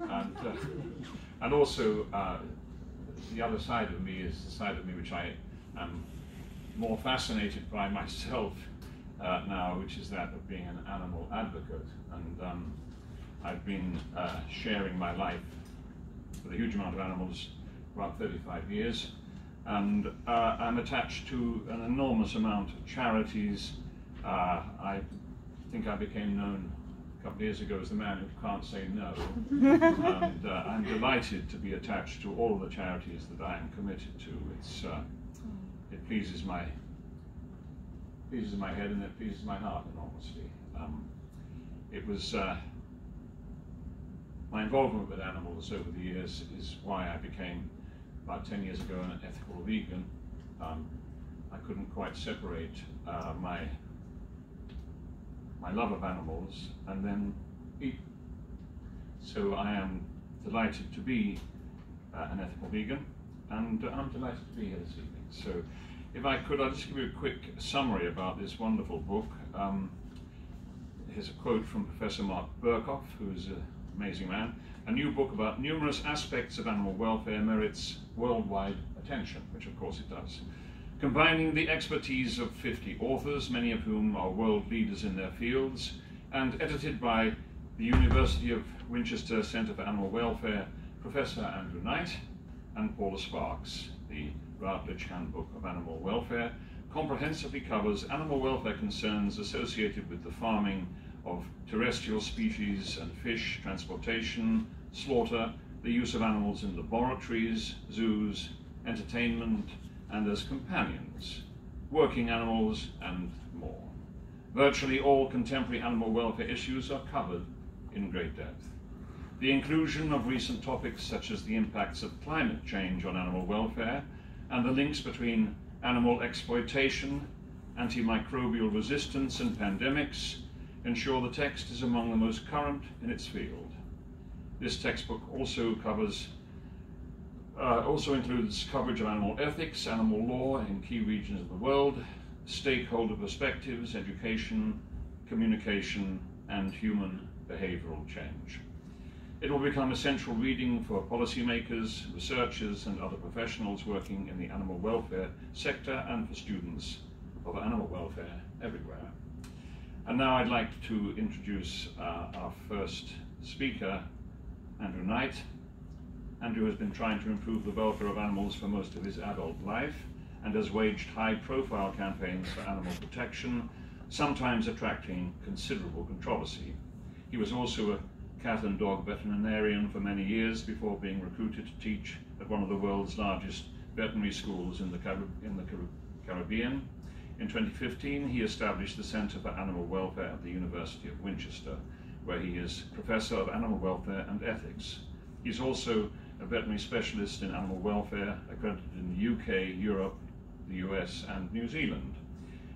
and, uh, and also uh, the other side of me is the side of me which I am more fascinated by myself uh, now, which is that of being an animal advocate. And um, I've been uh, sharing my life with a huge amount of animals for about 35 years. And uh, I'm attached to an enormous amount of charities. Uh, I think I became known a couple of years ago as the man who can't say no. and uh, I'm delighted to be attached to all the charities that I am committed to. It's, uh, it pleases my pleases my head and it pleases my heart enormously. Um, it was uh, my involvement with animals over the years is why I became about 10 years ago an ethical vegan. Um, I couldn't quite separate uh, my my love of animals and then eat. So I am delighted to be uh, an ethical vegan and I'm delighted to be here this evening. So if I could, I'll just give you a quick summary about this wonderful book. Um, here's a quote from Professor Marc Bekoff, who's an amazing man. A new book about numerous aspects of animal welfare merits worldwide attention, which of course it does. Combining the expertise of 50 authors, many of whom are world leaders in their fields, and edited by the University of Winchester Centre for Animal Welfare, Professor Andrew Knight and Paula Sparks, the Routledge Handbook of Animal Welfare comprehensively covers animal welfare concerns associated with the farming of terrestrial species and fish, transportation, slaughter, the use of animals in laboratories, zoos, entertainment, and as companions, working animals, and more. Virtually all contemporary animal welfare issues are covered in great depth. The inclusion of recent topics such as the impacts of climate change on animal welfare and the links between animal exploitation, antimicrobial resistance, and pandemics ensure the text is among the most current in its field. This textbook also covers uh, also includes coverage of animal ethics, animal law in key regions of the world, stakeholder perspectives, education, communication, and human behavioral change. It will become essential reading for policymakers, researchers, and other professionals working in the animal welfare sector and for students of animal welfare everywhere. And now I'd like to introduce uh, our first speaker, Andrew Knight. Andrew has been trying to improve the welfare of animals for most of his adult life and has waged high-profile campaigns for animal protection, sometimes attracting considerable controversy. He was also a cat and dog veterinarian for many years before being recruited to teach at one of the world's largest veterinary schools in the, in the Caribbean. In 2015, he established the Center for Animal Welfare at the University of Winchester, where he is Professor of Animal Welfare and Ethics. He's also a veterinary specialist in animal welfare, accredited in the UK, Europe, the US, and New Zealand.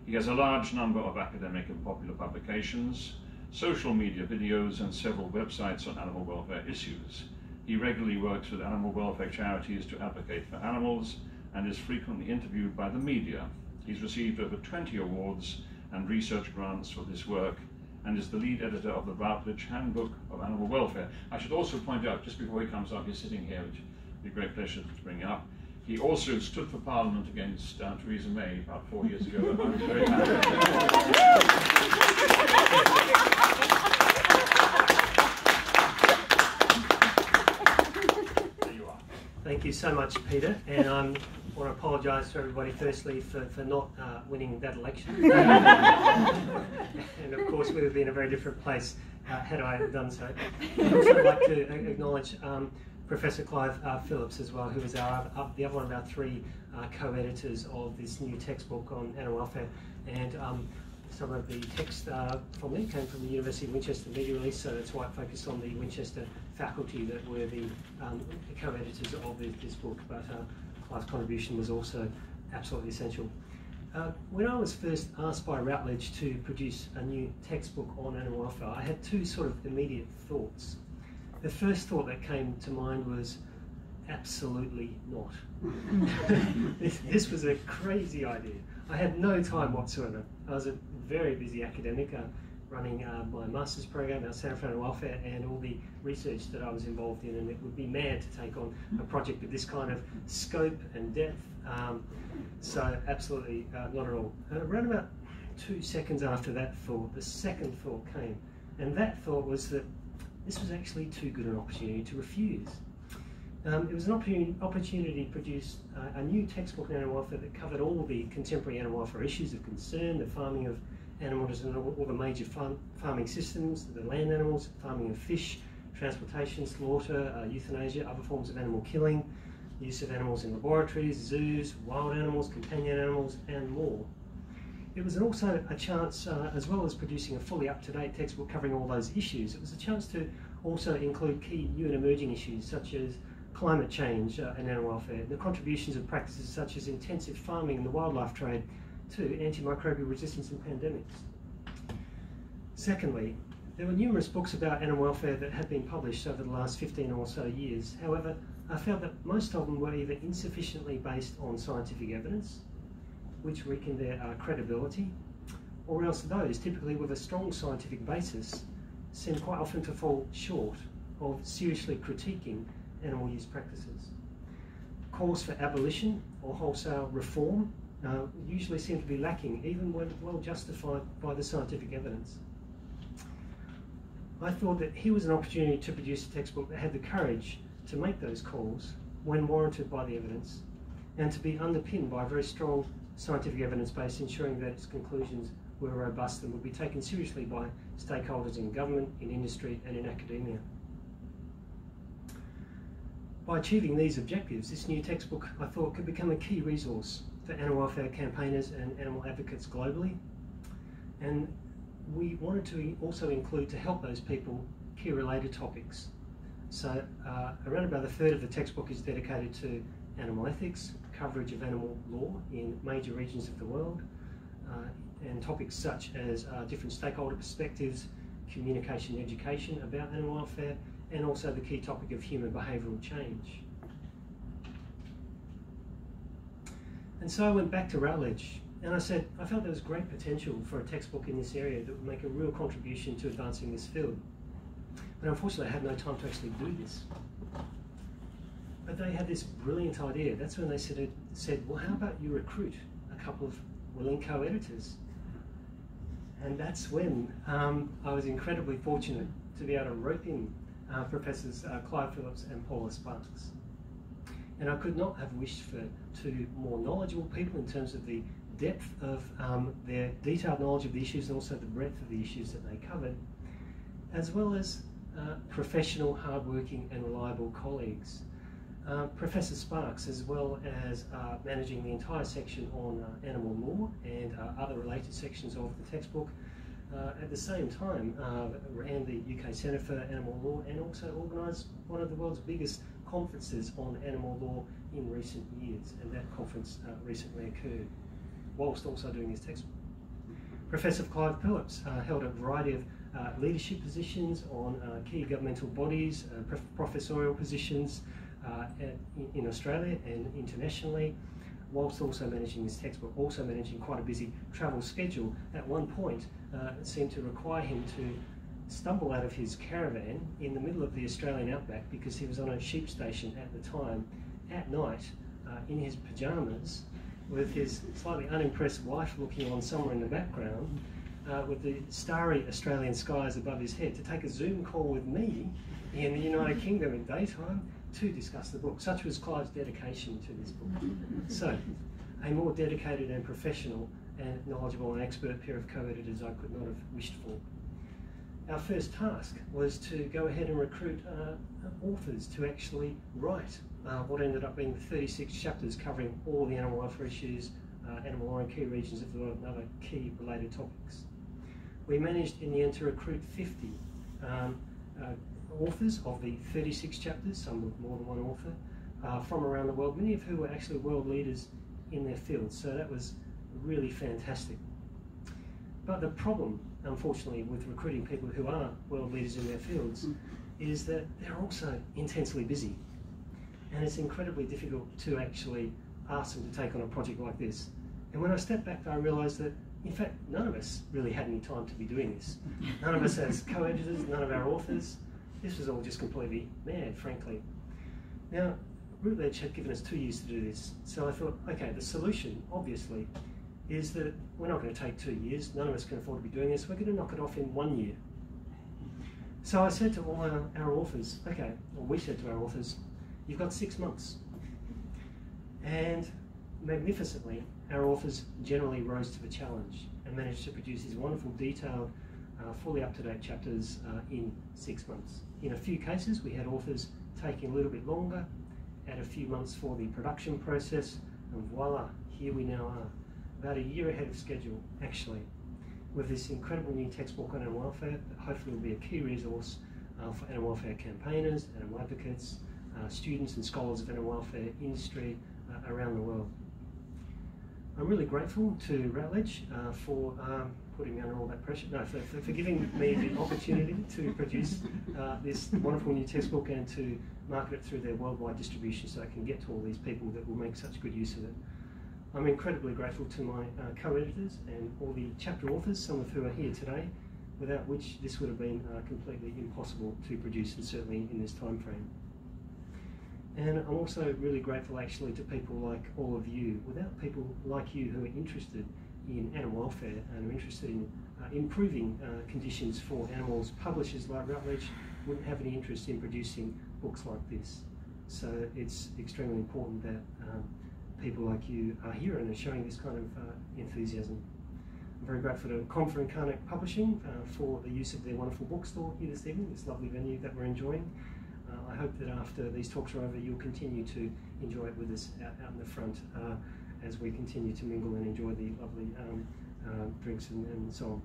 He has a large number of academic and popular publications, social media videos, and several websites on animal welfare issues. He regularly works with animal welfare charities to advocate for animals and is frequently interviewed by the media. He's received over 20 awards and research grants for this work and is the lead editor of the Routledge Handbook of Animal Welfare. I should also point out, just before he comes up, he's sitting here, which would be a great pleasure to bring up. He also stood for Parliament against uh, Theresa May about four years ago, and I'm very happy. Thank you so much, Peter. And I um, want to apologise to everybody firstly for, for not uh, winning that election. and of course, we would be in a very different place uh, had I done so. I'd also like to acknowledge um, Professor Clive uh, Phillips as well, who is our, uh, the other one of our three uh, co-editors of this new textbook on animal welfare. And um, some of the text uh, from there came from the University of Winchester media release, so that's why it focused on the Winchester faculty that were the, um, co-editors of this, book, but uh, Clive's contribution was also absolutely essential. Uh, when I was first asked by Routledge to produce a new textbook on animal welfare, I had two sort of immediate thoughts. The first thought that came to mind was, absolutely not. this, this was a crazy idea. I had no time whatsoever. I was a very busy academic. Uh, running uh, my master's program, our for Animal Welfare, and all the research that I was involved in. And it would be mad to take on a project with this kind of scope and depth. Um, so, absolutely uh, not at all. And around about two seconds after that thought, the second thought came. And that thought was that this was actually too good an opportunity to refuse. Um, it was an opportunity, to produce uh, a new textbook on animal welfare that covered all the contemporary animal welfare issues of concern, the farming of all, all the major farm, farming systems, the land animals, farming of fish, transportation, slaughter, uh, euthanasia, other forms of animal killing, use of animals in laboratories, zoos, wild animals, companion animals, and more. It was also a chance, uh, as well as producing a fully up-to-date textbook covering all those issues, it was a chance to also include key new and emerging issues such as climate change uh, and animal welfare, the contributions of practices such as intensive farming and the wildlife trade to antimicrobial resistance and pandemics. Secondly, there were numerous books about animal welfare that had been published over the last 15 or so years. However, I felt that most of them were either insufficiently based on scientific evidence, which weakened their uh, credibility, or else those, typically with a strong scientific basis, seem quite often to fall short of seriously critiquing animal use practices. Calls for abolition or wholesale reform uh, usually seem to be lacking, even when well justified by the scientific evidence. I thought that here was an opportunity to produce a textbook that had the courage to make those calls when warranted by the evidence and to be underpinned by a very strong scientific evidence base, ensuring that its conclusions were robust and would be taken seriously by stakeholders in government, in industry, and in academia. By achieving these objectives, this new textbook I thought could become a key resource for animal welfare campaigners and animal advocates globally. And we wanted to also include to help those people key related topics. So uh, around about a third of the textbook is dedicated to animal ethics, coverage of animal law in major regions of the world, uh, and topics such as uh, different stakeholder perspectives, communication and education about animal welfare, and also the key topic of human behavioural change. And so I went back to Routledge and I said, I felt there was great potential for a textbook in this area that would make a real contribution to advancing this field. But unfortunately, I had no time to actually do this. But they had this brilliant idea. That's when they said, said well, how about you recruit a couple of willing co-editors? And that's when um, I was incredibly fortunate to be able to rope in uh, Professors uh, Clive Phillips and Paula Sparks. And I could not have wished for two more knowledgeable people in terms of the depth of um, their detailed knowledge of the issues and also the breadth of the issues that they covered, as well as uh, professional, hardworking and reliable colleagues. Uh, Professor Sparks, as well as uh, managing the entire section on uh, animal law and uh, other related sections of the textbook, at the same time ran the UK Centre for Animal Law and also organised one of the world's biggest conferences on animal law in recent years, and that conference recently occurred whilst also doing his textbook. Professor Clive Phillips uh, held a variety of uh, leadership positions on uh, key governmental bodies, uh, professorial positions uh, at, in Australia and internationally, whilst also managing this textbook, also managing quite a busy travel schedule. At one point, uh, seemed to require him to stumble out of his caravan in the middle of the Australian outback because he was on a sheep station at the time at night in his pyjamas with his slightly unimpressed wife looking on somewhere in the background, uh, with the starry Australian skies above his head, to take a Zoom call with me in the United Kingdom in daytime to discuss the book. Such was Clive's dedication to this book. So, a more dedicated and professional and knowledgeable and expert pair of co-editors I could not have wished for our first task was to go ahead and recruit uh, authors to actually write uh, what ended up being 36 chapters covering all the animal welfare issues, uh, animal law and key regions of the world and other key related topics. We managed in the end to recruit 50 um, uh, authors of the 36 chapters, some with more than one author, uh, from around the world, many of who were actually world leaders in their fields. So that was really fantastic. But the problem, unfortunately, with recruiting people who are world leaders in their fields mm. is that they're also intensely busy. And it's incredibly difficult to actually ask them to take on a project like this. And when I stepped back, I realised that in fact, none of us really had any time to be doing this. None of us as co-editors, none of our authors. This was all just completely mad, frankly. Now, Routledge had given us two years to do this, so I thought, okay, the solution, obviously, is that we're not going to take two years. None of us can afford to be doing this. We're going to knock it off in one year. So I said to all our, our authors, okay, or we said to our authors, you've got six months. And magnificently, our authors generally rose to the challenge and managed to produce these wonderful, detailed, uh, fully up-to-date chapters uh, in six months. In a few cases, we had authors taking a little bit longer, add a few months for the production process, and voila, here we now are, about a year ahead of schedule, actually, with this incredible new textbook on animal welfare that hopefully will be a key resource uh, for animal welfare campaigners, animal advocates, uh, students and scholars of animal welfare industry uh, around the world. I'm really grateful to Routledge uh, for um, putting me under all that pressure, no, for, for, for giving me the opportunity to produce uh, this wonderful new textbook and to market it through their worldwide distribution so I can get to all these people that will make such good use of it. I'm incredibly grateful to my uh, co-editors and all the chapter authors, some of who are here today, without which this would have been uh, completely impossible to produce and certainly in this time frame. And I'm also really grateful actually to people like all of you. Without people like you who are interested in animal welfare and are interested in uh, improving uh, conditions for animals, publishers like Routledge wouldn't have any interest in producing books like this. So it's extremely important that um, people like you are here and are showing this kind of uh, enthusiasm. I'm very grateful to Confer and Karnac Publishing uh, for the use of their wonderful bookstore here this evening, this lovely venue that we're enjoying. Uh, I hope that after these talks are over, you'll continue to enjoy it with us out, out in the front uh, as we continue to mingle and enjoy the lovely um, uh, drinks and, and, so on.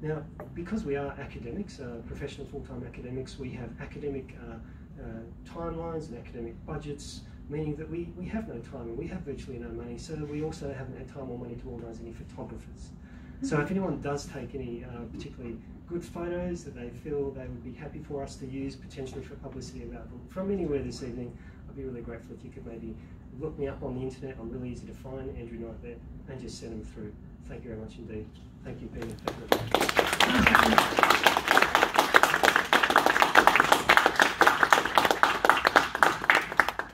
Now, because we are academics, uh, professional full-time academics, we have academic timelines and academic budgets, meaning that we, we have no time and we have virtually no money, so we also haven't had time or money to organise any photographers. So if anyone does take any uh, particularly good photos that they feel they would be happy for us to use potentially for publicity about from anywhere this evening, I'd be really grateful if you could maybe look me up on the internet. I'm really easy to find, Andrew Knight there, and just send them through. Thank you very much indeed. Thank you, Peter.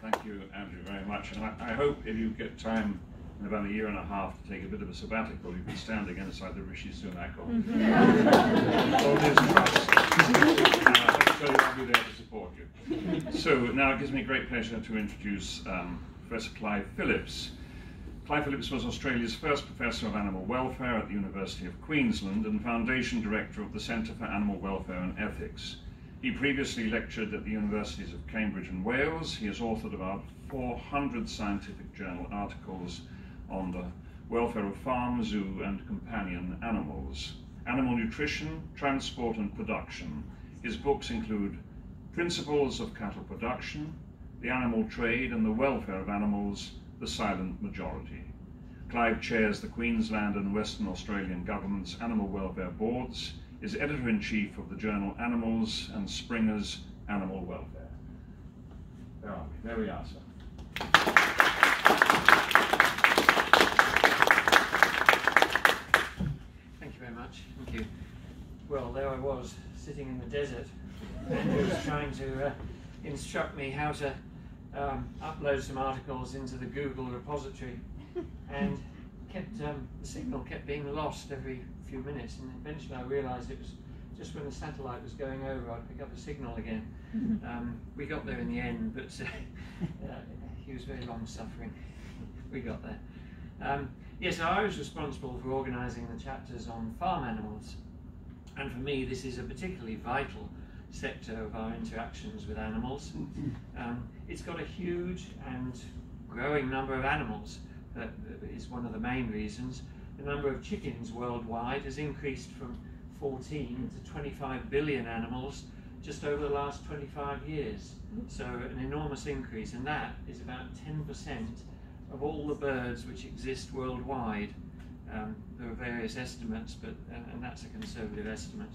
Thank you, Andrew, very much. And I, I hope if you get time in about a year and a half to take a bit of a sabbatical, you can stand again inside the Rishi Sunak on all his trust. and I'll be there to support you. So now it gives me great pleasure to introduce um, Professor Clive Phillips. Clive Phillips was Australia's first Professor of Animal Welfare at the University of Queensland and Foundation Director of the Centre for Animal Welfare and Ethics. He previously lectured at the Universities of Cambridge and Wales. He has authored about 400 scientific journal articles on the welfare of farm, zoo and companion animals, animal nutrition, transport and production. His books include Principles of Cattle Production, The Animal Trade and the Welfare of Animals, The Silent Majority. Clive chairs the Queensland and Western Australian Government's Animal Welfare Boards, is editor-in-chief of the journal Animals and Springer's Animal Welfare. Are we. There we are, sir. Much. Thank you. Well, there I was, sitting in the desert. Andrew was trying to uh, instruct me how to um, upload some articles into the Google repository, and kept um, the signal kept being lost every few minutes. And eventually, I realised it was just when the satellite was going over, I'd pick up the signal again. Um, we got there in the end, but uh, uh, he was very long suffering. we got there. Um, Yes, I was responsible for organising the chapters on farm animals. And for me, this is a particularly vital sector of our interactions with animals. Um, it's got a huge and growing number of animals. That is one of the main reasons. The number of chickens worldwide has increased from 14 to 25 billion animals just over the last 25 years. So an enormous increase, and that is about 10% of all the birds which exist worldwide. Um, there are various estimates, but and, and, that's a conservative estimate.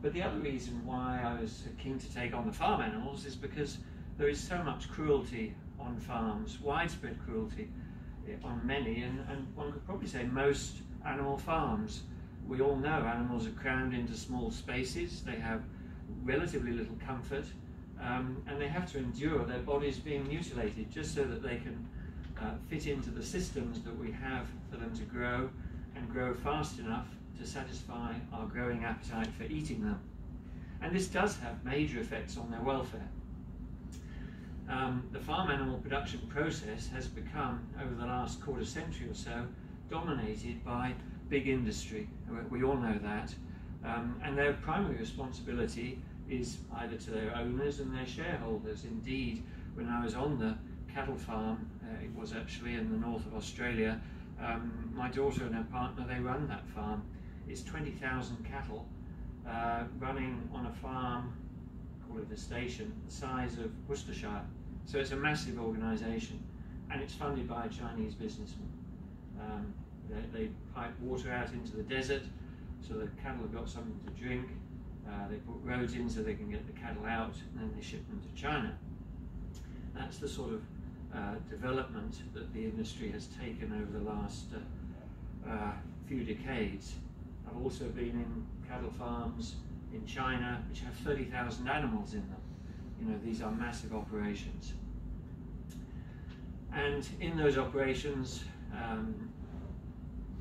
But the other reason why I was keen to take on the farm animals is because there is so much cruelty on farms, widespread cruelty eh, on many, and, and one could probably say most animal farms. We all know animals are crammed into small spaces, they have relatively little comfort, um, and they have to endure their bodies being mutilated just so that they can uh, fit into the systems that we have for them to grow and grow fast enough to satisfy our growing appetite for eating them. And this does have major effects on their welfare. Um, the farm animal production process has become, over the last quarter century or so, dominated by big industry. We all know that. Um, and their primary responsibility is either to their owners and their shareholders. Indeed, when I was on the cattle farm, uh, it was actually in the north of Australia, um, my daughter and her partner, they run that farm. It's 20,000 cattle uh, running on a farm, call it a station, the size of Worcestershire. So it's a massive organisation and it's funded by a Chinese businessman. Um, they, they, pipe water out into the desert so the cattle have got something to drink. Uh, they put roads in so they can get the cattle out and then they ship them to China. That's the sort of uh, development that the industry has taken over the last uh, uh few decades. I've also been in cattle farms in China which have 30,000 animals in them. You know, these are massive operations. And in those operations, um,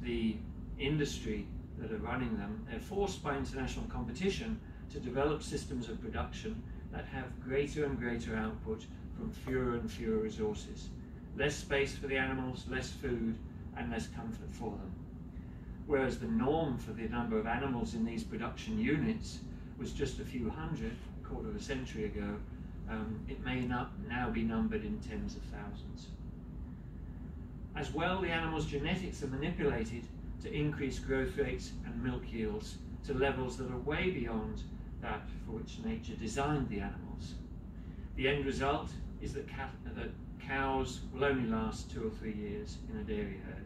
the industry that are running them, they're forced by international competition to develop systems of production that have greater and greater output from fewer and fewer resources. Less space for the animals, less food, and less comfort for them. Whereas the norm for the number of animals in these production units was just a few hundred a quarter of a century ago, um, it may not now be numbered in tens of thousands. As well, the animal's genetics are manipulated to increase growth rates and milk yields to levels that are way beyond that for which nature designed the animals. The end result is that, cat, that cows will only last two or three years in a dairy herd,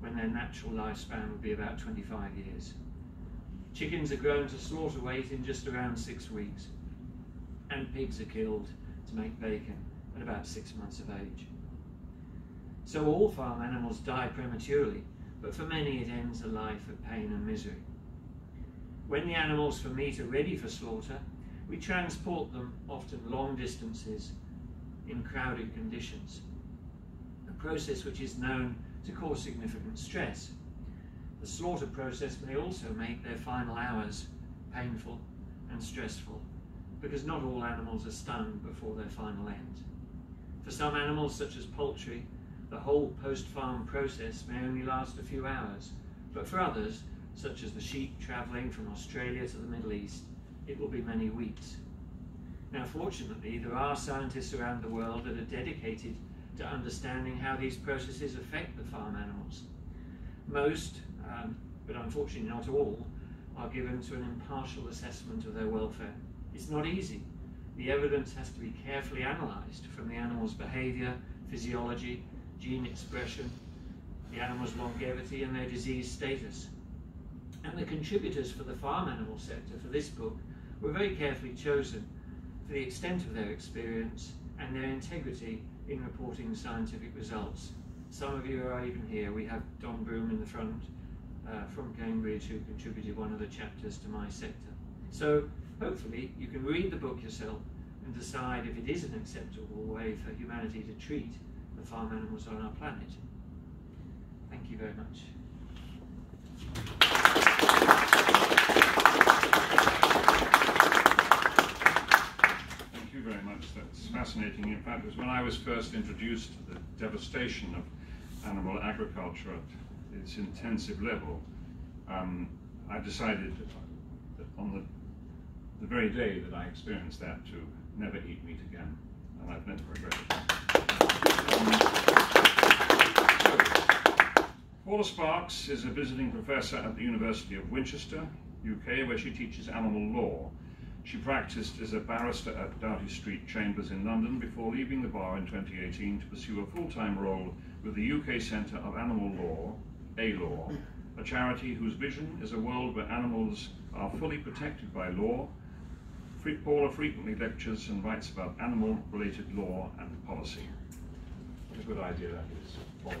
when their natural lifespan would be about 25 years. Chickens are grown to slaughter weight in just around six weeks, and pigs are killed to make bacon at about six months of age. So all farm animals die prematurely, but for many it ends a life of pain and misery. When the animals for meat are ready for slaughter, we transport them often long distances in crowded conditions, a process which is known to cause significant stress. The slaughter process may also make their final hours painful and stressful because not all animals are stunned before their final end. For some animals, such as poultry, the whole post-farm process may only last a few hours, but for others, such as the sheep travelling from Australia to the Middle East, it will be many weeks. Now, fortunately, there are scientists around the world that are dedicated to understanding how these processes affect the farm animals. Most, um, but unfortunately not all, are given to an impartial assessment of their welfare. It's not easy. The evidence has to be carefully analysed from the animal's behaviour, physiology, gene expression, the animal's longevity and their disease status. And the contributors for the farm animal sector for this book were very carefully chosen for the extent of their experience and their integrity in reporting scientific results. Some of you are even here. We have Don Broom in the front uh, from Cambridge who contributed one of the chapters to my sector. So hopefully you can read the book yourself and decide if it is an acceptable way for humanity to treat the farm animals on our planet. Thank you very much. Thank you very much. That's fascinating. In fact, it was when I was first introduced to the devastation of animal agriculture at its intensive level, um, I decided on the, the very day that I experienced that to never eat meat again, and I've never regretted it. Paula Sparks is a visiting professor at the University of Winchester, UK, where she teaches animal law. She practiced as a barrister at Doughty Street Chambers in London before leaving the bar in 2018 to pursue a full-time role with the UK Centre of Animal Law, A-Law, a charity whose vision is a world where animals are fully protected by law. Paula frequently lectures and writes about animal-related law and policy. What a good idea that is, Paula.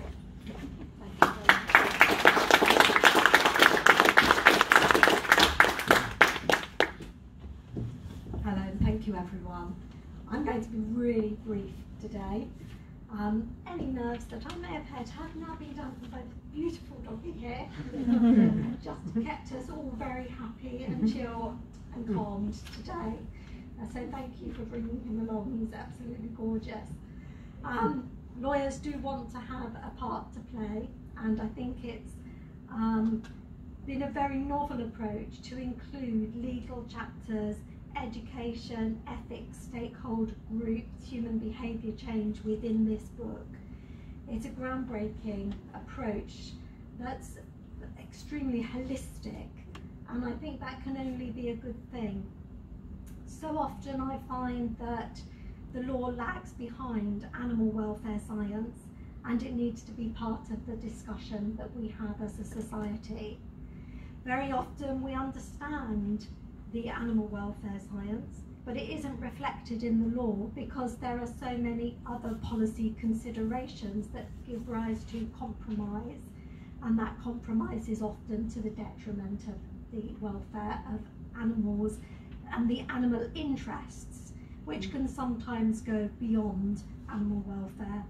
Hello, and thank you everyone. I'm going to be really brief today. Um, any nerves that I may have had have now been done by the beautiful doggy here. Just kept us all very happy and chill and calmed today. Uh, so thank you for bringing him along. He's absolutely gorgeous. Um, lawyers do want to have a part to play, and I think it's um, been a very novel approach to include legal chapters education, ethics, stakeholder groups, human behaviour change within this book. It's a groundbreaking approach that's extremely holistic, and I think that can only be a good thing. So often I find that the law lags behind animal welfare science and it needs to be part of the discussion that we have as a society. Very often we understand the animal welfare science, but it isn't reflected in the law because there are so many other policy considerations that give rise to compromise, and that compromise is often to the detriment of the welfare of animals and the animal interests, which can sometimes go beyond animal welfare.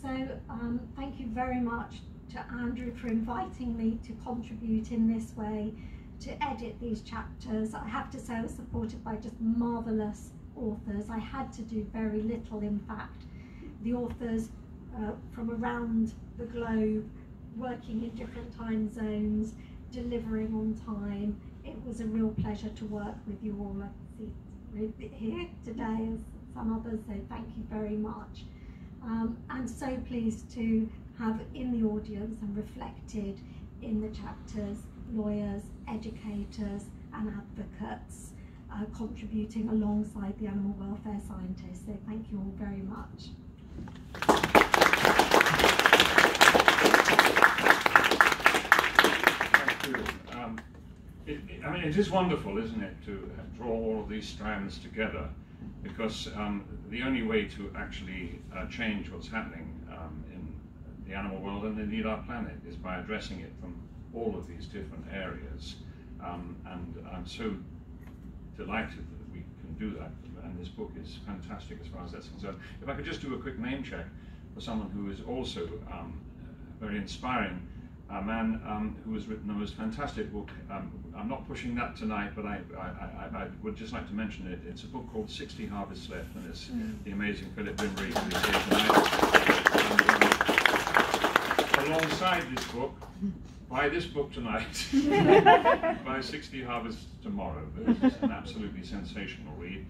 So um, thank you very much to Andrew for inviting me to contribute in this way to edit these chapters. I have to say I was supported by just marvellous authors. I had to do very little, in fact. The authors uh, from around the globe, working in different time zones, delivering on time. It was a real pleasure to work with you all. See here today as some others, so thank you very much. Um, and so pleased to have in the audience and reflected in the chapters lawyers, educators and advocates uh, contributing alongside the animal welfare scientists. So thank you all very much. Thank you. Um, it, I mean, it is wonderful, isn't it, to draw all of these strands together because um, the only way to actually uh, change what's happening um, in the animal world and indeed our planet is by addressing it from all of these different areas. Um, and I'm so delighted that we can do that. And this book is fantastic as far as that's concerned. If I could just do a quick name check for someone who is also um, very inspiring, a man um, who has written the most fantastic book. Um, I'm not pushing that tonight, but I, I, I, I, would just like to mention it. It's a book called 60 Harvests Left, and it's mm. the amazing Philip Lymbery who is here tonight. And, um, alongside this book, buy this book tonight, buy 60 Harvests tomorrow. This is an absolutely sensational read.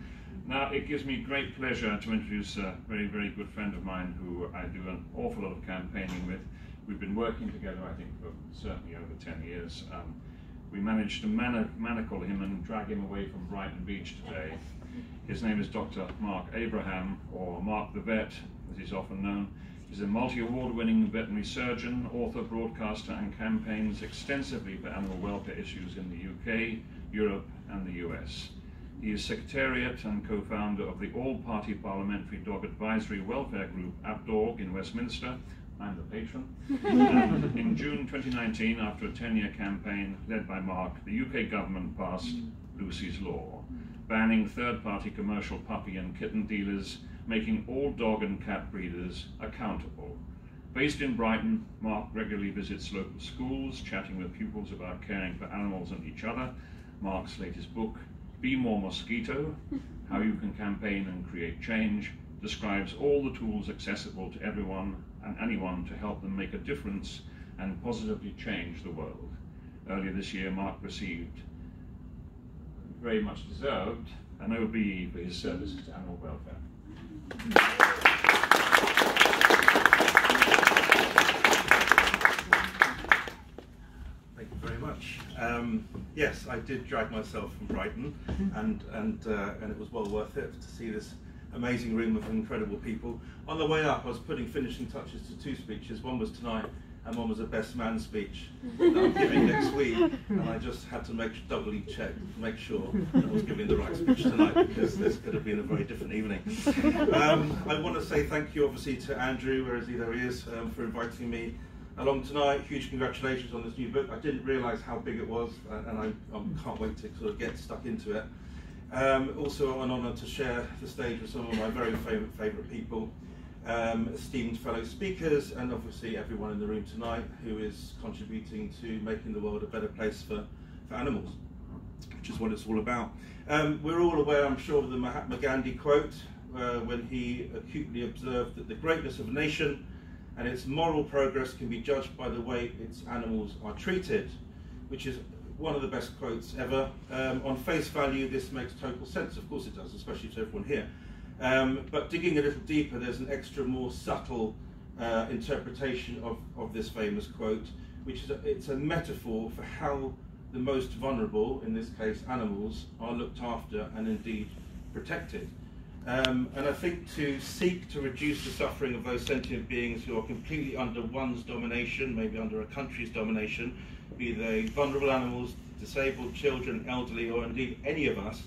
Now, it gives me great pleasure to introduce a very, very good friend of mine who I do an awful lot of campaigning with. We've been working together, I think, for certainly over 10 years. Um, we managed to man manacle him and drag him away from Brighton Beach today. His name is Dr. Marc Abraham, or Marc the Vet, as he's often known. He's a multi-award winning veterinary surgeon, author, broadcaster, and campaigns extensively for animal welfare issues in the UK, Europe, and the US. He is Secretariat and co-founder of the All-Party Parliamentary Dog Advisory Welfare Group, APDAWG, in Westminster. I'm the patron. Um, in June 2019, after a 10-year campaign led by Marc, the UK government passed Lucy's Law, banning third-party commercial puppy and kitten dealers making all dog and cat breeders accountable. Based in Brighton, Marc regularly visits local schools, chatting with pupils about caring for animals and each other. Marc's latest book, Be More Mosquito How You Can Campaign and Create Change, describes all the tools accessible to everyone and anyone to help them make a difference and positively change the world. Earlier this year, Marc received, very much deserved, an OBE for his services to animal welfare. Thank you very much. Um, yes, I did drag myself from Brighton, and and uh, and it was well worth it to see this amazing room of incredible people. On the way up, I was putting finishing touches to two speeches. One was tonight, and one was a best man speech that I'm giving next week, and I just had to make doubly check, make sure that I was giving the right speech tonight because this could have been a very different evening. Um, I want to say thank you, obviously, to Andrew, where is he? There he is, um, for inviting me along tonight. Huge congratulations on this new book. I didn't realise how big it was, and I, I, can't wait to sort of get stuck into it. Um, also, an honour to share the stage with some of my very favourite favourite people um, esteemed fellow speakers, and obviously everyone in the room tonight who is contributing to making the world a better place for, for animals, which is what it's all about. Um, we're all aware, I'm sure, of the Mahatma Gandhi quote uh, when he acutely observed that the greatness of a nation and its moral progress can be judged by the way its animals are treated, which is one of the best quotes ever. Um, on face value, this makes total sense. Of course it does, especially to everyone here. Um, but digging a little deeper, there's an extra, more subtle uh, interpretation of, of this famous quote, which is a, it's a metaphor for how the most vulnerable, in this case animals, are looked after and indeed protected. Um, and I think to seek to reduce the suffering of those sentient beings who are completely under one's domination, maybe under a country's domination, be they vulnerable animals, disabled children, elderly, or indeed any of us,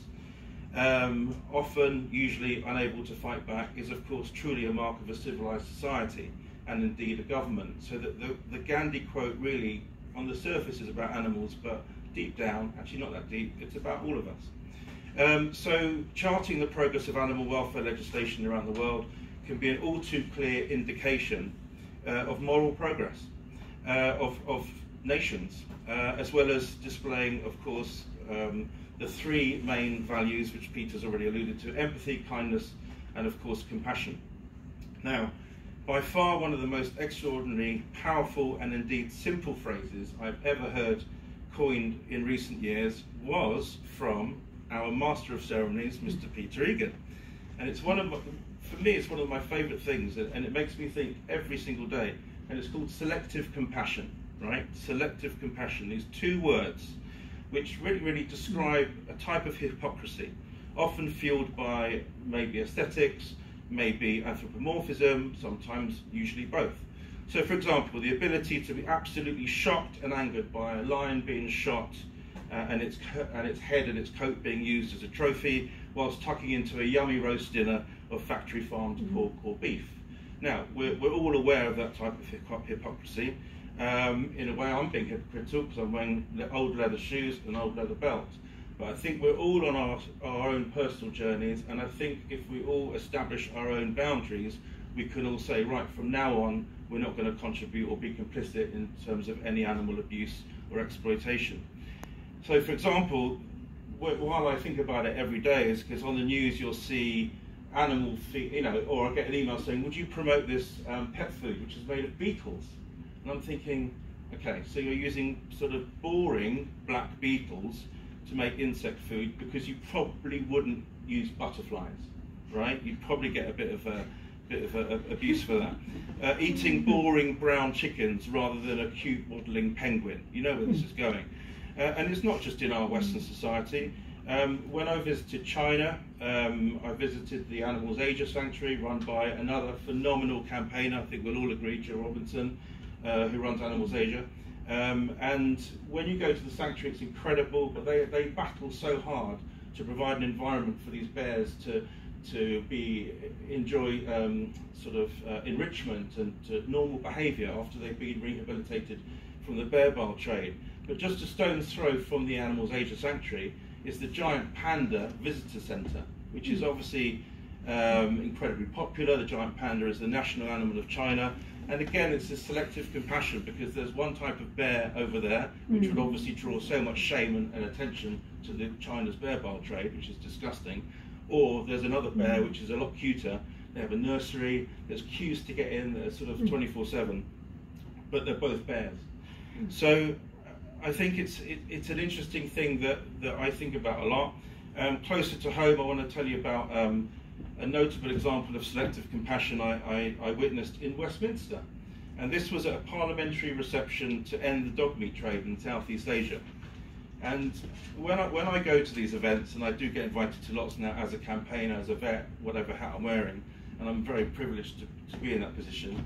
um, often usually unable to fight back, is of course truly a mark of a civilized society and indeed a government. So that the, the Gandhi quote really, on the surface, is about animals, but deep down, actually not that deep, it's about all of us. Um, so charting the progress of animal welfare legislation around the world can be an all too clear indication uh, of moral progress uh, of, of nations, uh, as well as displaying, of course, um, the three main values which Peter's already alluded to empathy, kindness, and of course compassion. Now, by far one of the most extraordinary, powerful, and indeed simple phrases I've ever heard coined in recent years was from our Master of Ceremonies, Mr. Peter Egan. And it's one of my, for me, it's one of my favourite things, and it makes me think every single day. And it's called selective compassion, right? Selective compassion. These two words which really, really describe a type of hypocrisy, often fueled by maybe aesthetics, maybe anthropomorphism, sometimes usually both. So, for example, the ability to be absolutely shocked and angered by a lion being shot uh, and, its and its head and its coat being used as a trophy, whilst tucking into a yummy roast dinner of factory farmed mm-hmm. pork or beef. Now, we're, we're all aware of that type of hypocrisy, um, in a way, I'm being hypocritical because I'm wearing old leather shoes and old leather belt. But I think we're all on our, our own personal journeys, and I think if we all establish our own boundaries, we can all say, right, from now on, we're not going to contribute or be complicit in terms of any animal abuse or exploitation. So, for example, while I think about it every day, is because on the news you'll see animal feed, you know, or I get an email saying, would you promote this um, pet food which is made of beetles? And I'm thinking, okay, so you're using sort of boring black beetles to make insect food because you probably wouldn't use butterflies, right? You'd probably get a bit of a bit of a, a abuse for that. Uh, eating boring brown chickens rather than a cute waddling penguin. You know where this is going. Uh, and it's not just in our Western society. Um, when I visited China, um, I visited the Animals Asia Sanctuary run by another phenomenal campaigner, I think we'll all agree, Joe Robinson, uh, who runs Animals Asia. Um, and when you go to the sanctuary, it's incredible, but they, they battle so hard to provide an environment for these bears to, to be enjoy um, sort of uh, enrichment and normal behaviour after they've been rehabilitated from the bear bile trade. But just a stone's throw from the Animals Asia Sanctuary is the giant panda visitor centre, which is obviously um, incredibly popular. The giant panda is the national animal of China. And again, it's a selective compassion because there's one type of bear over there, which mm. would obviously draw so much shame and, and, attention to the China's bear bile trade, which is disgusting. Or there's another bear mm. which is a lot cuter. They have a nursery. There's queues to get in. They're sort of 24/7, mm. but they're both bears. Mm. So I think it's it, it's an interesting thing that that I think about a lot. Um, closer to home, I want to tell you about. Um, a notable example of selective compassion I, I, I, witnessed in Westminster. And this was at a parliamentary reception to end the dog meat trade in Southeast Asia. And when I, when I go to these events, and I do get invited to lots now as a campaigner, as a vet, whatever hat I'm wearing, and I'm very privileged to, to be in that position,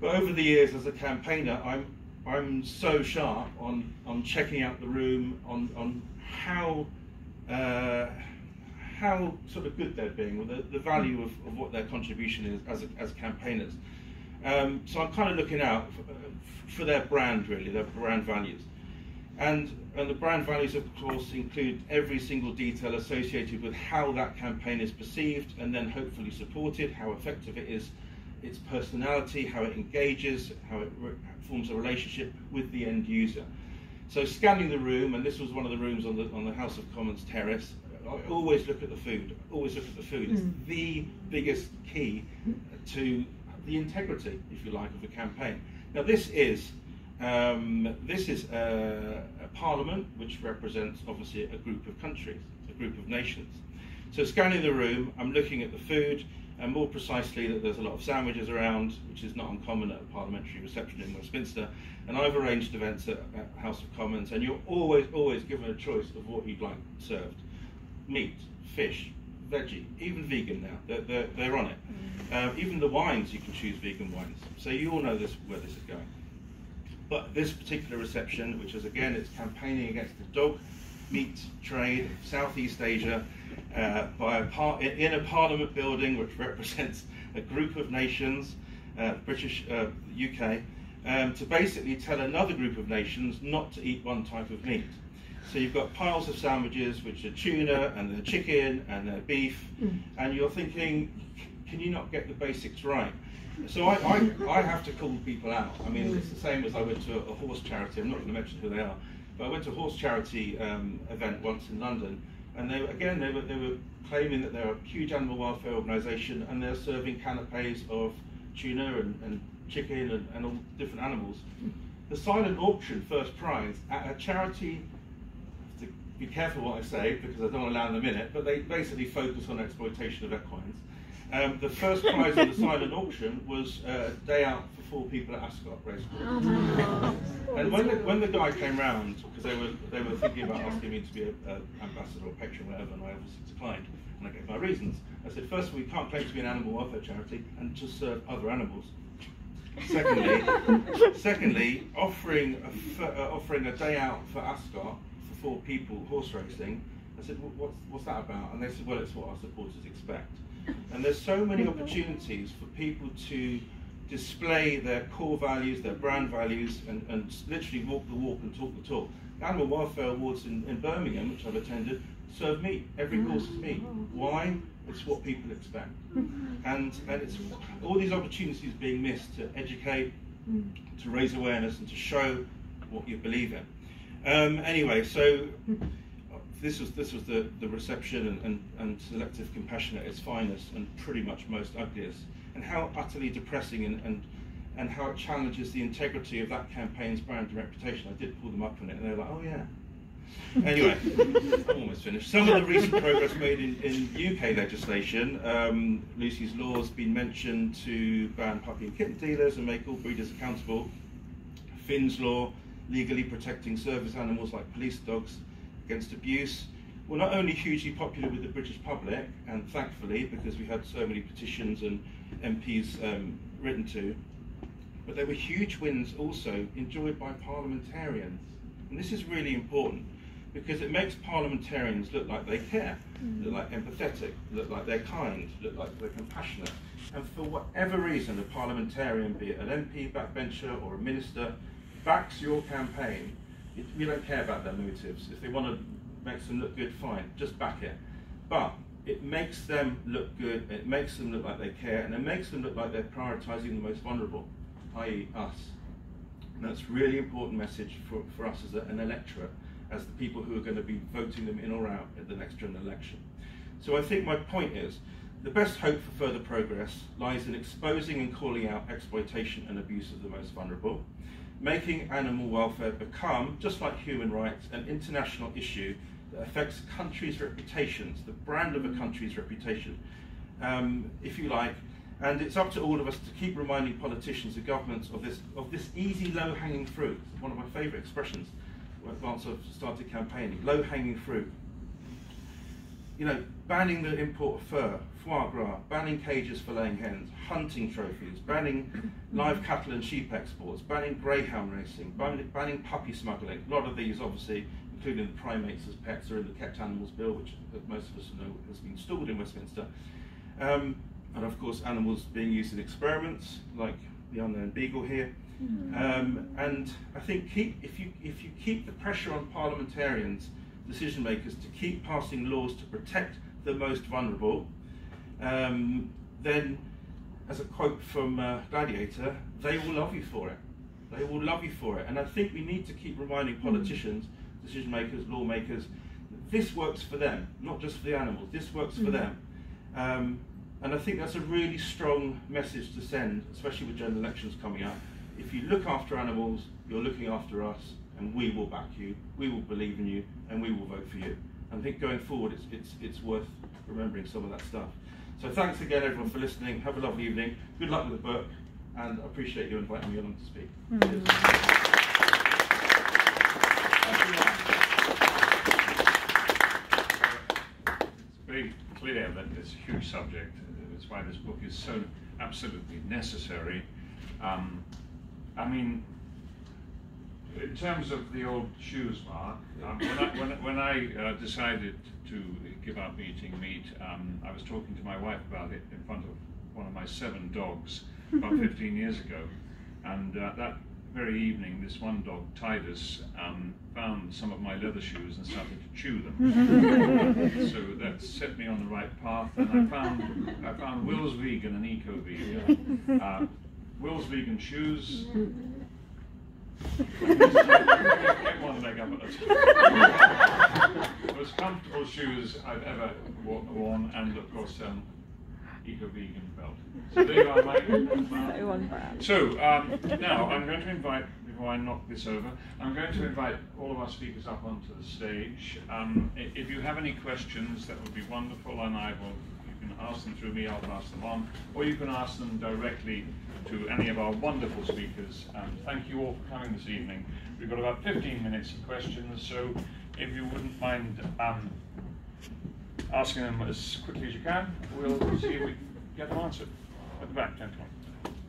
But over the years as a campaigner, I'm I'm so sharp on on checking out the room, on on how uh, how sort of good they're being, or the, the value of, of what their contribution is as as campaigners. Um, so I'm kind of looking out for, for their brand really, their brand values. And, and the brand values, of course, include every single detail associated with how that campaign is perceived and then hopefully supported, how effective it is, its personality, how it engages, how it forms a relationship with the end user. So scanning the room, and this was one of the rooms on the, on the House of Commons terrace, I always look at the food, always look at the food. It's mm. the biggest key to the integrity, if you like, of a campaign. Now this is um, this is a, a, parliament which represents obviously a group of countries, a group of nations. So scanning the room, I'm looking at the food, and more precisely that there's a lot of sandwiches around, which is not uncommon at a parliamentary reception in Westminster. And I've arranged events at, at House of Commons, and you're always, always given a choice of what you'd like served. Meat, fish, veggie, even vegan now. They're, they're, they're on it. Uh, even the wines, you can choose vegan wines. So you all know this where this is going. But this particular reception, which is again, it's campaigning against the dog meat trade, Southeast Asia, uh, by a par- in a parliament building which represents a group of nations, uh, British, uh, UK, um, to basically tell another group of nations not to eat one type of meat. So you've got piles of sandwiches which are tuna and they're chicken and they're beef, mm. and you're thinking, can you not get the basics right? So I, I, I, have to call people out. I mean, it's the same as I went to a, a horse charity. I'm not going to mention who they are, but I went to a horse charity um, event once in London, and they again they were they were claiming that they're a huge animal welfare organisation, and they're serving canapes of tuna and, and chicken and, and all different animals. The silent auction first prize at a charity. Be careful what I say because I don't want to land them in it, but they basically focus on exploitation of equines um, the first prize in the silent auction was uh, a day out for four people at Ascot Racecourse. Oh and when the, when the guy came round, because they were they were thinking about asking me to be an ambassador or patron, whatever, and I obviously declined, and I gave my reasons. I said, first of all, we can't claim to be an animal welfare charity and to serve other animals. Secondly, secondly, offering a, uh, offering a day out for Ascot four people horse racing. I said, well, what's, what's that about? And they said, well, it's what our supporters expect. And there's so many mm-hmm. opportunities for people to display their core values, their brand values, and, and literally walk the walk and talk the talk. The Animal Welfare Awards in, in Birmingham, which I've attended, serve meat. Every mm-hmm. course is meat. Why? It's what people expect. Mm-hmm. And, and it's all these opportunities being missed to educate, to raise awareness, and to show what you believe in. Um, anyway, so this was this was the, the reception and, and, and selective compassion at its finest and pretty much most ugliest. And how utterly depressing and, and and how it challenges the integrity of that campaign's brand and reputation. I did pull them up on it and they were like, oh yeah. Anyway, I'm almost finished. Some of the recent progress made in, in UK legislation, um, Lucy's law has been mentioned to ban puppy and kitten dealers and make all breeders accountable. Finn's law, legally protecting service animals like police dogs against abuse were not only hugely popular with the British public, and thankfully, because we had so many petitions and MPs um, written to, but they were huge wins also enjoyed by parliamentarians. And this is really important because it makes parliamentarians look like they care, mm. look like empathetic, look like they're kind, look like they're compassionate. And for whatever reason, a parliamentarian, be it an MP, backbencher, or a minister, backs your campaign, it, we don't care about their motives. If they want to make them look good, fine, just back it. But it makes them look good, it makes them look like they care, and it makes them look like they're prioritising the most vulnerable, i.e., us. And that's really important message for, for us as a, an electorate, as the people who are going to be voting them in or out at the next general election. So I think my point is the best hope for further progress lies in exposing and calling out exploitation and abuse of the most vulnerable making animal welfare become, just like human rights, an international issue that affects countries' reputations, the brand of a country's reputation, um, if you like. And it's up to all of us to keep reminding politicians and governments of this, of this easy, low-hanging fruit. One of my favourite expressions once I've started campaigning, low-hanging fruit. You know, banning the import of fur, foie gras, banning cages for laying hens, hunting trophies, banning live cattle and sheep exports, banning greyhound racing, banning, banning puppy smuggling. A lot of these, obviously, including the primates as pets, are in the Kept Animals Bill, which most of us know has been stalled in Westminster. Um, and of course, animals being used in experiments, like the unknown beagle here. Mm-hmm. Um, and I think keep, if, you, if you keep the pressure on parliamentarians, decision makers, to keep passing laws to protect the most vulnerable, um, then, as a quote from uh, Gladiator, they will love you for it. They will love you for it. And I think we need to keep reminding mm-hmm. politicians, decision makers, lawmakers, this works for them, not just for the animals. This works mm-hmm. for them. Um, and I think that's a really strong message to send, especially with general elections coming up. If you look after animals, you're looking after us, and we will back you, we will believe in you, and we will vote for you. And I think going forward, it's, it's, it's worth remembering some of that stuff. So thanks again, everyone, for listening. Have a lovely evening. Good luck with the book, and I appreciate you inviting me along to speak. Mm. It's very clear that it's a huge subject. That's why this book is so absolutely necessary. Um, I mean, in terms of the old shoes, Marc, um, when I, when, when I uh, decided to give up eating meat, um, I was talking to my wife about it in front of one of my seven dogs about 15 years ago. And uh, that very evening, this one dog, Titus, um, found some of my leather shoes and started to chew them. so that set me on the right path, and I found I found Will's Vegan and Eco Vegan. Uh, Will's Vegan shoes. One leg up at the Most comfortable shoes I've ever worn, and of course, um, eco-vegan belt. So there you are, Mike. so um, now I'm going to invite, before I knock this over, I'm going to invite all of our speakers up onto the stage. Um, if you have any questions, that would be wonderful, and I will. Can ask them through me. I'll pass them on, or you can ask them directly to any of our wonderful speakers. And thank you all for coming this evening. We've got about 15 minutes of questions, so if you wouldn't mind um, asking them as quickly as you can. We'll see if we can get them answered. At the back, gentlemen.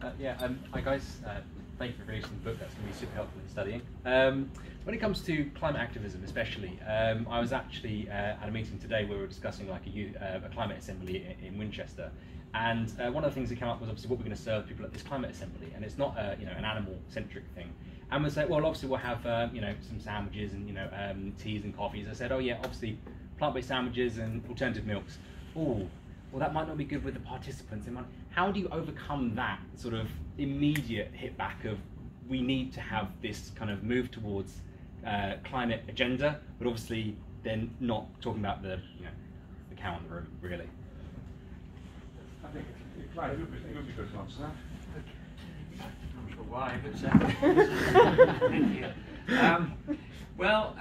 Uh, yeah, um, hi guys. Uh, thank you for producing the book. That's going to be super helpful in studying. Um, when it comes to climate activism, especially, um, I was actually uh, at a meeting today where we were discussing like a, uh, a climate assembly in, in Winchester, and uh, one of the things that came up was obviously what we're going to serve people at this climate assembly, and it's not a, you know an animal-centric thing. And we said, well, obviously we'll have uh, you know some sandwiches and you know um, teas and coffees. I said, oh yeah, obviously plant-based sandwiches and alternative milks. Oh, well, that might not be good with the participants. How do you overcome that sort of immediate hit back of we need to have this kind of move towards uh, climate agenda, but obviously then not talking about the you know the cow in the room really. I think Clive, you'd be, you'd be good to answer that. I'm not sure why, but uh, thank you. Um, well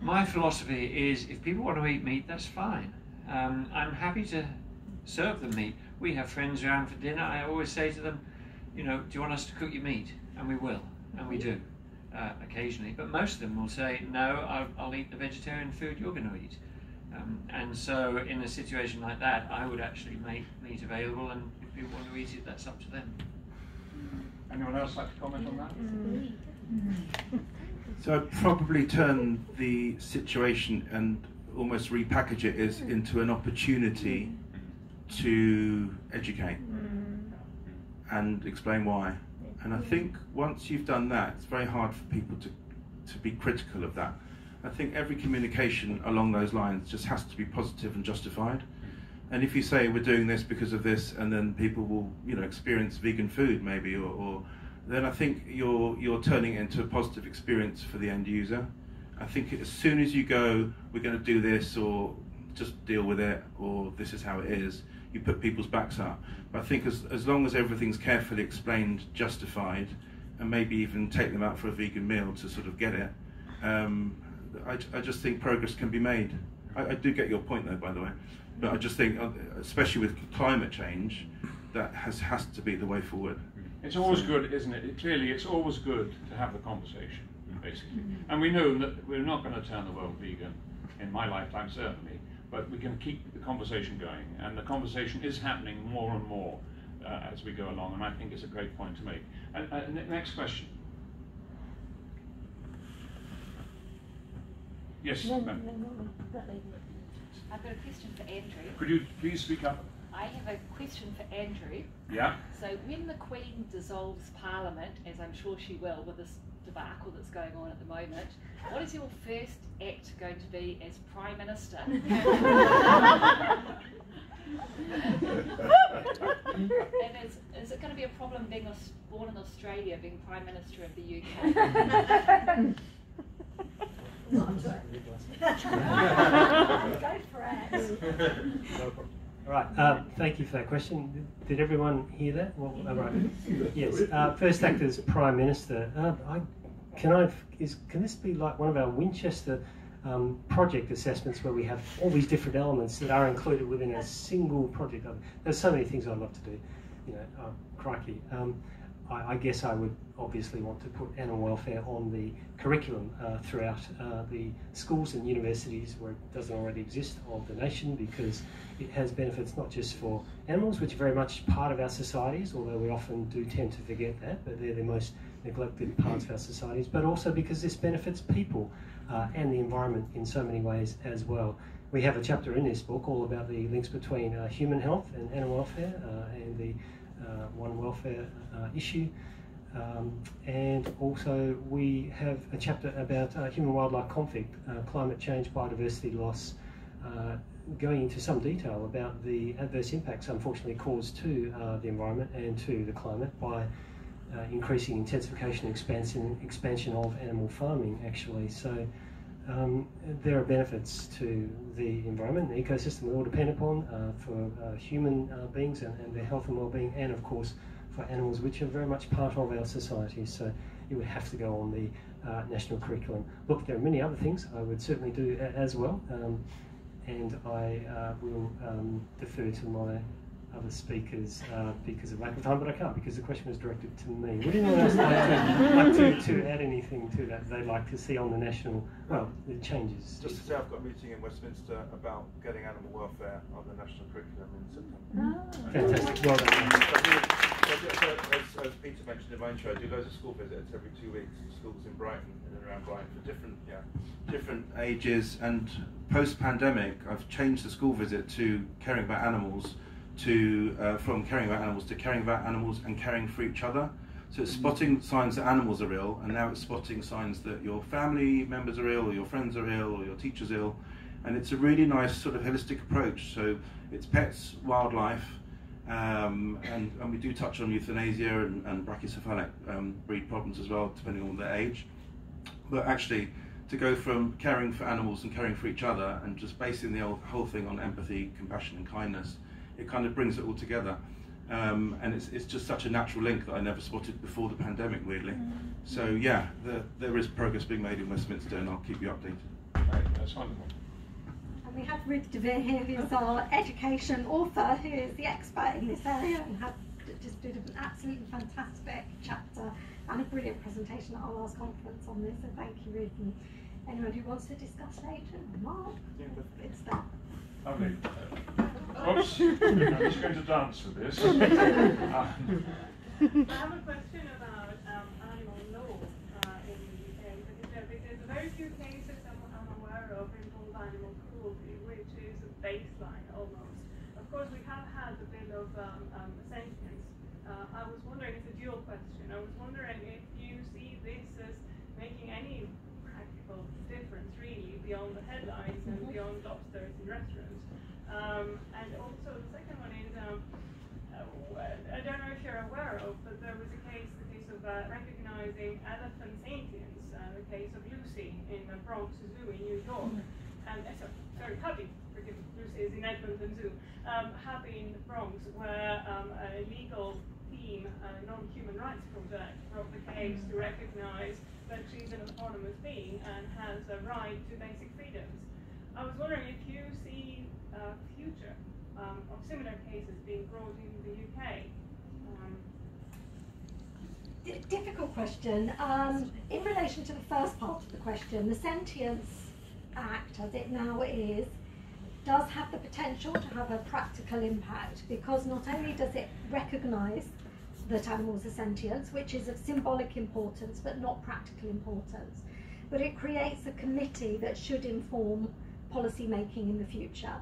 my philosophy is if people want to eat meat, that's fine. Um, I'm happy to serve them meat. We have friends around for dinner. I always say to them, you know, do you want us to cook your meat? And we will, and we do uh, occasionally. But most of them will say, no, I'll, I'll eat the vegetarian food you're going to eat. Um, and so, in a situation like that, I would actually make meat available, and if people want to eat it, that's up to them. Anyone else like to comment on that? Mm. So I'd probably turn the situation and almost repackage it as into an opportunity to educate and explain why. And I think once you've done that, it's very hard for people to, to be critical of that. I think every communication along those lines just has to be positive and justified. And if you say we're doing this because of this, and then people will, you know, experience vegan food maybe, or, or then I think you're you're turning it into a positive experience for the end user. I think as soon as you go, we're going to do this, or just deal with it, or this is how it is, you put people's backs up. But I think as as long as everything's carefully explained, justified, and maybe even take them out for a vegan meal to sort of get it, um, I, I just think progress can be made. I, I do get your point though, by the way, but I just think, uh, especially with climate change, that has has to be the way forward. It's always good, isn't it? Clearly, it's always good to have the conversation, basically. Mm-hmm. And we know that we're not going to turn the world vegan in my lifetime certainly, but we can keep the conversation going, and the conversation is happening more and more uh, as we go along, and I think it's a great point to make. And, uh, next question. Yes, I've got a question for Andrew. Could you please speak up? I have a question for Andrew. Yeah. So when the Queen dissolves Parliament, as I'm sure she will with this debacle that's going on at the moment, what is your first act going to be as Prime Minister? and is, is it going to be a problem being born in Australia, being Prime Minister of the UK? Go for it. All right, uh, thank you for that question. Did everyone hear that? Well. Yes, uh, first act as Prime Minister. Uh, I, can I? Is can this be like one of our Winchester um, project assessments where we have all these different elements that are included within a single project? There's so many things I'd love to do. You know, oh, crikey. Um, I, I, guess I would obviously want to put animal welfare on the curriculum uh, throughout uh, the schools and universities where it doesn't already exist of the nation because it has benefits not just for animals, which are very much part of our societies, although we often do tend to forget that, but they're the most neglected parts of our societies, but also because this benefits people uh, and the environment in so many ways as well. We have a chapter in this book all about the links between uh, human health and animal welfare uh, and the one welfare uh, issue. Um, and also we have a chapter about uh, human wildlife conflict, climate change, biodiversity loss, going into some detail about the adverse impacts unfortunately caused to uh, the environment and to the climate by uh, increasing intensification expansion expansion of animal farming actually so um, there are benefits to the environment, the ecosystem we all depend upon uh, for uh, human uh, beings and, and, their health and well-being, and of course for animals, which are very much part of our society. So it would have to go on the uh, national curriculum. Look, there are many other things I would certainly do as well, um, and I uh, will um, defer to my other speakers uh, because of lack of time, but I can't because the question was directed to me. Would anyone else like, to, like to, to, add anything to that they'd like to see on the national, well, the changes? Just to say, I've got a meeting in Westminster about getting animal welfare on the national curriculum in September. Oh. Fantastic, well done. As, as, Peter mentioned in my intro, I do loads of school visits every two weeks, schools in Brighton and around Brighton for different, yeah, different ages. And post-pandemic, I've changed the school visit to caring about animals to uh, from caring about animals to caring about animals and caring for each other. So it's mm-hmm. spotting signs that animals are ill, and now it's spotting signs that your family members are ill, or your friends are ill, or your teacher's ill. And it's a really nice sort of holistic approach. So it's pets, wildlife, um, and, and, we do touch on euthanasia and, and brachycephalic um, breed problems as well, depending on their age. But actually, to go from caring for animals and caring for each other and just basing the whole thing on empathy, compassion, and kindness it kind of brings it all together. Um, and it's, it's just such a natural link that I never spotted before the pandemic, weirdly. Mm. So yeah, the, there is progress being made in Westminster, and I'll keep you updated. Right, that's wonderful. And we have Ruth DeVere here, who's our education author, who is the expert in this area and had just did an absolutely fantastic chapter and a brilliant presentation at our last conference on this. So thank you, Ruth. And anyone who wants to discuss later, Marc, yeah, it's that. Lovely. Oops, I'm just going to dance for this. I have a question about um, animal law uh, in the UK, because there's very few cases I'm, I'm aware of involve animal cruelty, which is a baseline almost. Of course, we have had a bit of um, um, sentience. Uh, I was wondering, it's a dual question, I was wondering if you see this as making any practical difference really beyond the headlines and beyond lobsters in restaurants. Um, and also the second one is, um, uh, I don't know if you're aware of, but there was a case, the case of uh, recognizing elephant sentience, uh, the case of Lucy in the Bronx Zoo in New York. And uh, sorry, sorry, Happy, because Lucy is in Edmonton Zoo. Um, Happy in the Bronx, where um, a legal team, a non-human rights project, brought the case to recognize that she's an autonomous being and has a right to basic freedoms. I was wondering if you see a future um, of similar cases being brought in the UK? Um, difficult question. Um, in relation to the first part of the question, the sentience Act, as it now is, does have the potential to have a practical impact because not only does it recognise that animals are sentient, which is of symbolic importance but not practical importance, but it creates a committee that should inform policy making in the future.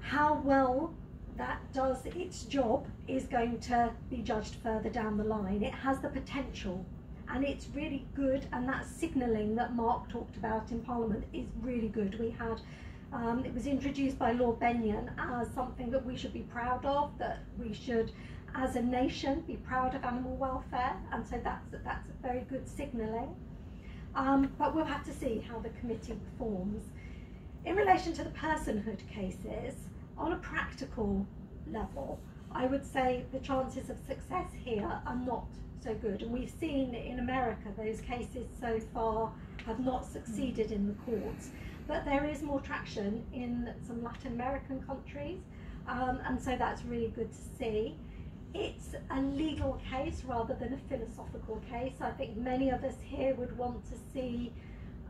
How well that does its job is going to be judged further down the line. It has the potential and it's really good and that signalling that Marc talked about in Parliament is really good. We had um, it was introduced by Lord Benyon as something that we should be proud of, that we should as a nation be proud of animal welfare and so that's, that's very good signalling. Um, but we'll have to see how the committee performs. In relation to the personhood cases, on a practical level, I would say the chances of success here are not so good. And we've seen in America those cases so far have not succeeded in the courts. But there is more traction in some Latin American countries, um, and so that's really good to see. It's a legal case rather than a philosophical case. I think many of us here would want to see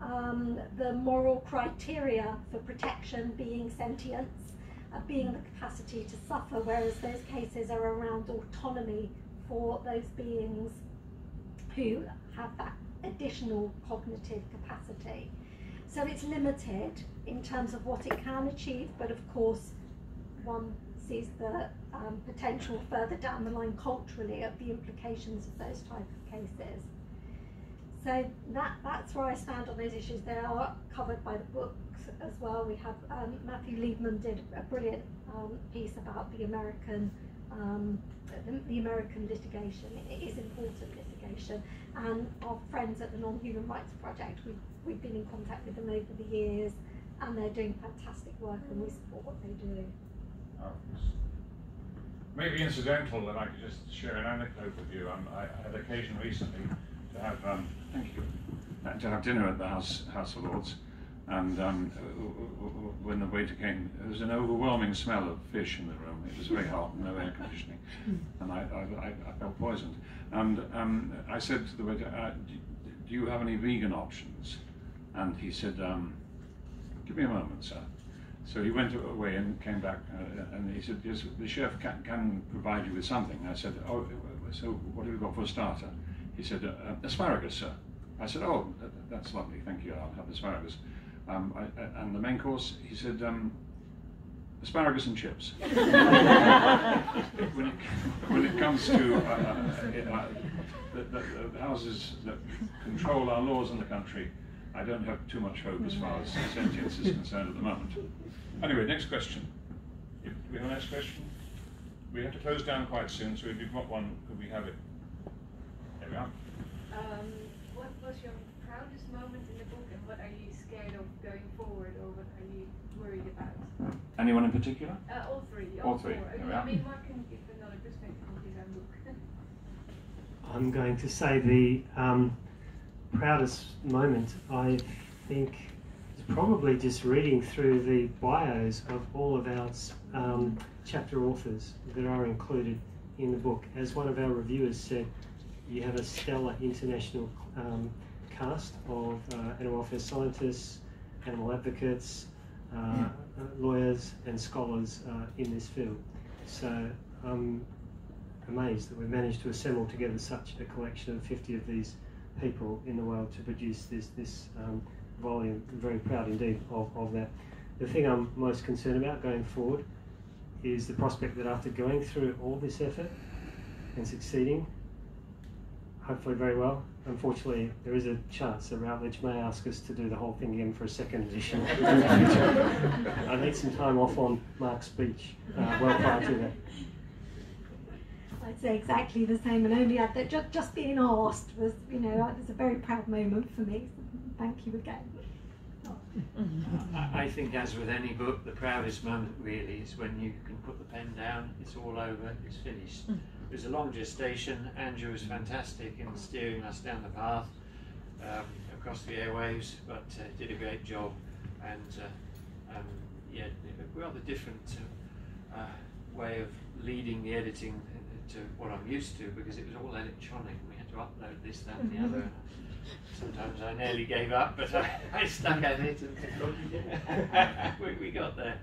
um, the moral criteria for protection being sentience uh, being the capacity to suffer, whereas those cases are around autonomy for those beings who have that additional cognitive capacity. So it's limited in terms of what it can achieve, but of course, one sees the um, potential further down the line culturally of the implications of those type of cases. So that, that's where I stand on those issues. They are covered by the books as well. We have um, Matthew Liebman did a brilliant um, piece about the American um, the, the, American litigation. It is important litigation, and our friends at the Non-Human Rights Project, we've, we've been in contact with them over the years, and they're doing fantastic work, and we support what they do. Oh, maybe incidental that I could just share an anecdote with you. Um, I had occasion recently to have um, thank you to have dinner at the House House of Lords and um, when the waiter came, there was an overwhelming smell of fish in the room. It was very hot, no air conditioning, and I, I, I felt poisoned. And um, I said to the waiter, uh, "Do you have any vegan options?" And he said, um, "Give me a moment, sir." So he went away and came back, uh, and he said, "Yes, the chef can, can, provide you with something." I said, "Oh, so what have you got for a starter?" He said, uh, "Asparagus, sir." I said, "Oh, that's lovely. Thank you. I'll have asparagus." Um, I, and the main course, he said, um, asparagus and chips. when, it, when it comes to uh, uh, the, the, the, houses that control our laws in the country, I don't have too much hope as far as sentience is concerned at the moment. Anyway, next question. If we have a next question? We have to close down quite soon, so if you've got one, could we have it? There we are. Um, what was your proudest moment in the book and what are you scared of going forward, or what are you worried about? Anyone in particular? Uh, all three. All, all three. Four. I mean, what can give another perspective of his own book? I'm going to say the um, proudest moment, I think, is probably just reading through the bios of all of our um, chapter authors that are included in the book. As one of our reviewers said, you have a stellar international um, cast of uh, animal welfare scientists, animal advocates, uh, uh, lawyers, and scholars in this field. So I'm amazed that we've managed to assemble together such a collection of 50 of these people in the world to produce this this um, volume. I'm very proud indeed of, of that. The thing I'm most concerned about going forward is the prospect that after going through all this effort and succeeding, hopefully very well. Unfortunately, there is a chance that Routledge may ask us to do the whole thing again for a second edition I need some time off on Marc's speech uh, well prior to that. I'd say exactly the same, and only add that just, just being asked was, you know, it was a very proud moment for me. So thank you again. I think, as with any book, the proudest moment really is when you can put the pen down, it's all over, it's finished. Mm. It was a long gestation. Andrew was fantastic in steering us down the path um, across the airwaves, but uh, did a great job. And uh, um, yeah, a rather different uh, way of leading the editing to what I'm used to because it was all electronic. We had to upload this, that, and the other. Mm-hmm. Sometimes I nearly gave up, but I, I stuck at it and we, we got there.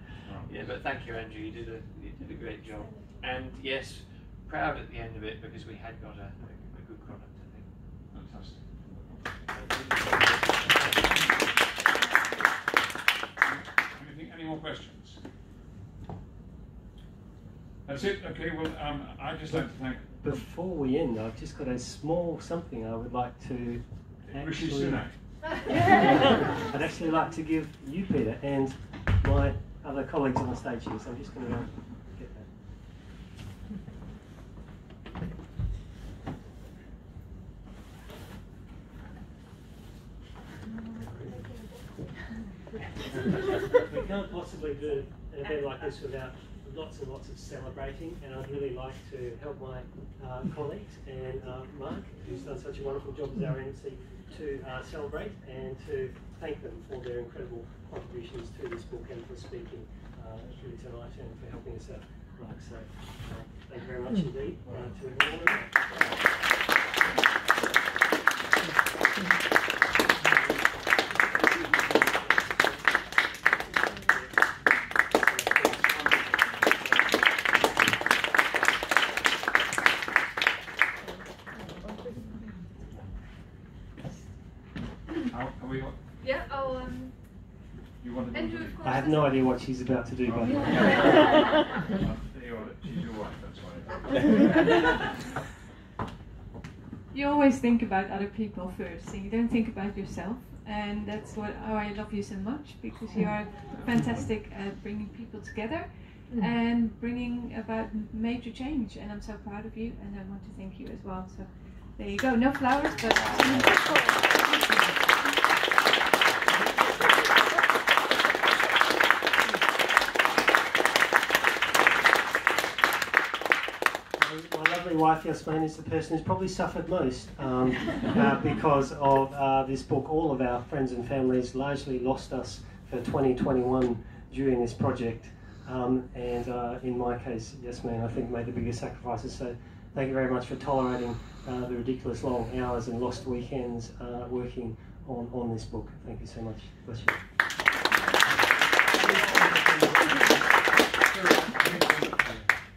Yeah, but thank you, Andrew. You did a you did a great job. And yes, proud at the end of it because we had got a, a, a good product. I think. Fantastic. Anything, any more questions? That's it. Okay. Well, um, I'd just like to thank Before we end, I've just got a small something I would like to Rishi. Sunak. I'd actually like to give you, Peter, and my other colleagues on the stage here. So I'm just going to get that. we can't possibly do an event like this without lots and lots of celebrating, and I'd really like to help my uh, colleagues and uh, Marc, who's done such a wonderful job as our MC, to uh, celebrate and to thank them for their incredible contributions to this book and for speaking uh, through tonight and for helping us out. Marc, so uh, thank you very much indeed uh, to everyone. How, are we, Yeah, I'll um, you want to Andrew. I have no idea what she's about to do, by the way. You. She's your wife. That's why. You always think about other people first, and you don't think about yourself. And that's what how I love you so much because you are fantastic at bringing people together and bringing about major change. And I'm so proud of you, and I want to thank you as well. So there you go. No flowers, but. Wife Yasmin is the person who's probably suffered most um, uh, because of uh, this book. All of our friends and families largely lost us for 2021 during this project. Um, and uh, in my case, Yasmin, I think, made the biggest sacrifices. So thank you very much for tolerating uh, the ridiculous long hours and lost weekends uh, working on, on this book. Thank you so much. Bless you.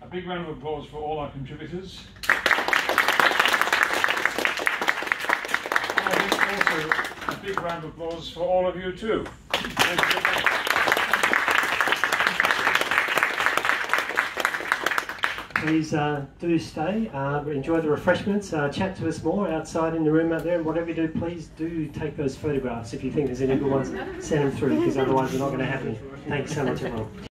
A big round of applause for all our contributors. And also a big round of applause for all of you too. Please uh, do stay, uh, enjoy the refreshments, uh, chat to us more outside in the room out there, and whatever you do, please do take those photographs. If you think there's any good ones, send them through, because otherwise they're not going to happen. Thanks so much, everyone.